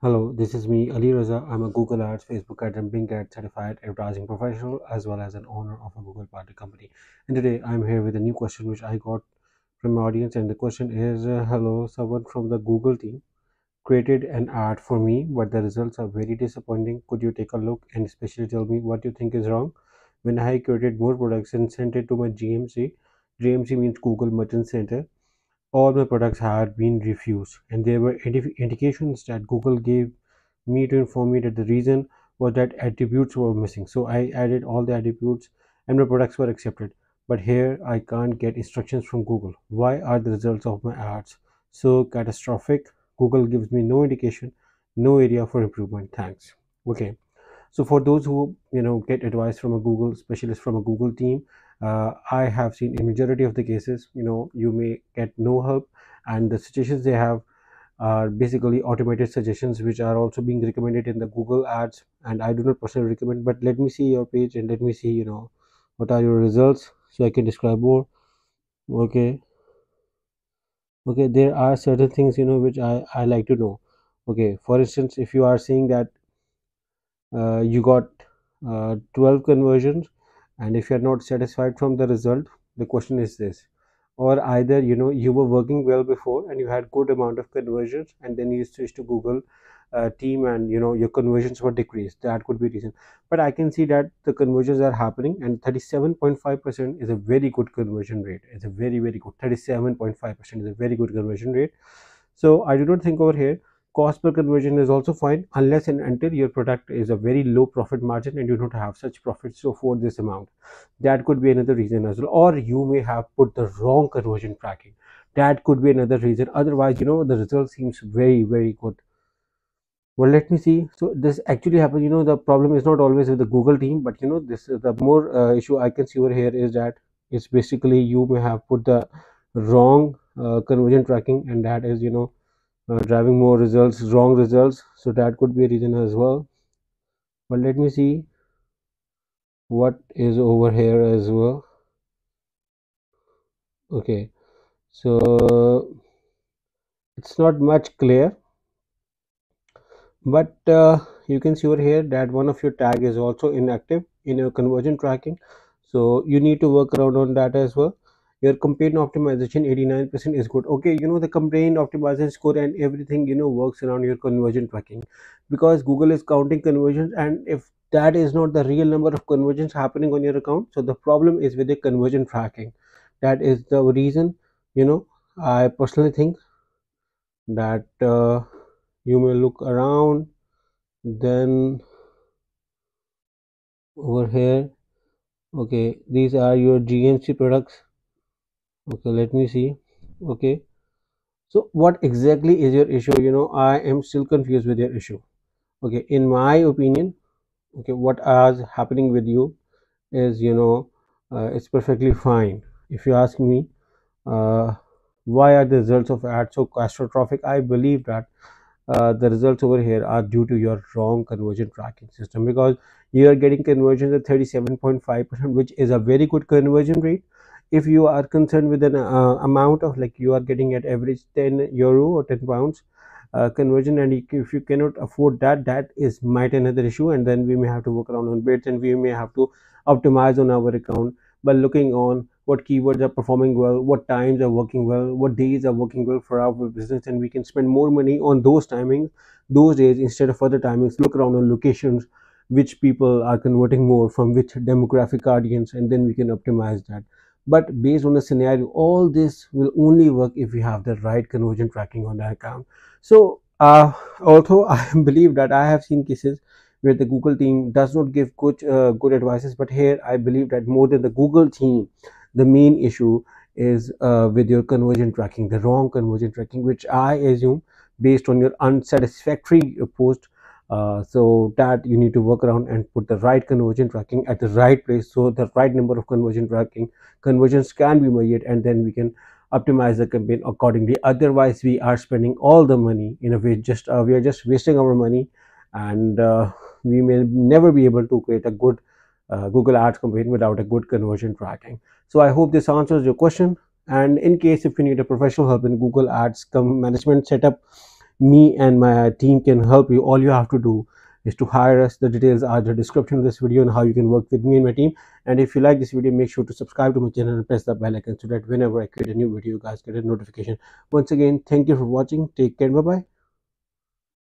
Hello, this is me, Ali Raza. I'm a Google Ads, Facebook Ads, and Bing Ads certified advertising professional as well as an owner of a Google Partner company. And today I'm here with a new question which I got from my audience. And the question is uh, Hello, someone from the Google team created an ad for me, but the results are very disappointing. Could you take a look and especially tell me what you think is wrong? When I created more products and sent it to my GMC, GMC means Google Merchant Center all my products had been refused and there were indications that google gave me to inform me that the reason was that attributes were missing. So i added all the attributes and my products were accepted. But here i can't get instructions from google. Why are the results of my ads so catastrophic? Google gives me no indication no area for improvement. Thanks. Okay. So for those who you know get advice from a google specialist from a google team uh, i have seen in majority of the cases you know you may get no help and the suggestions they have are basically automated suggestions which are also being recommended in the google ads and i do not personally recommend but let me see your page and let me see you know what are your results so i can describe more. Okay. Okay there are certain things you know which i i like to know. Okay for instance if you are saying that uh, you got uh, 12 conversions and if you're not satisfied from the result the question is this. Or either you know you were working well before and you had good amount of conversions and then you switched to google uh, team and you know your conversions were decreased. That could be reason. But i can see that the conversions are happening and 37.5 percent is a very good conversion rate. It's a very very good 37.5 percent is a very good conversion rate. So i do not think over here cost per conversion is also fine unless and until your product is a very low profit margin and you don't have such profits to afford this amount that could be another reason as well. Or you may have put the wrong conversion tracking. That could be another reason. Otherwise you know the result seems very very good. Well let me see. So this actually happens you know the problem is not always with the google team but you know this is the more uh, issue i can see over here is that it's basically you may have put the wrong uh, conversion tracking and that is you know uh, driving more results wrong results so that could be a reason as well. But let me see what is over here as well. Okay so it's not much clear but uh, you can see over here that one of your tag is also inactive in your conversion tracking. So you need to work around on that as well your campaign optimization 89% is good. Okay you know the campaign optimization score and everything you know works around your conversion tracking. Because google is counting conversions and if that is not the real number of conversions happening on your account so the problem is with the conversion tracking. That is the reason you know i personally think that uh, you may look around then over here okay these are your gmc products okay let me see. Okay. So what exactly is your issue? You know i am still confused with your issue. Okay in my opinion okay what is happening with you is you know uh, it's perfectly fine. If you ask me uh, why are the results of ads so catastrophic? I believe that uh, the results over here are due to your wrong conversion tracking system because you are getting conversions at 37.5 percent which is a very good conversion rate if you are concerned with an uh, amount of like you are getting at average 10 euro or 10 pounds uh, conversion and if you cannot afford that that is might another issue and then we may have to work around on bids and we may have to optimize on our account. By looking on what keywords are performing well what times are working well what days are working well for our business and we can spend more money on those timings those days instead of other timings look around on locations which people are converting more from which demographic audience and then we can optimize that but based on the scenario all this will only work if we have the right conversion tracking on that account. So uh, although i believe that i have seen cases where the google team does not give good uh, good advices but here i believe that more than the google team the main issue is uh, with your conversion tracking the wrong conversion tracking which i assume based on your unsatisfactory post uh, so that you need to work around and put the right conversion tracking at the right place. So the right number of conversion tracking conversions can be measured and then we can optimize the campaign accordingly. Otherwise we are spending all the money in a way just uh, we are just wasting our money and uh, we may never be able to create a good uh, google ads campaign without a good conversion tracking. So i hope this answers your question. And in case if you need a professional help in google ads management setup me and my team can help you. All you have to do is to hire us. The details are the description of this video and how you can work with me and my team. And if you like this video make sure to subscribe to my channel and press the bell icon so that whenever i create a new video you guys get a notification. Once again thank you for watching. Take care. Bye bye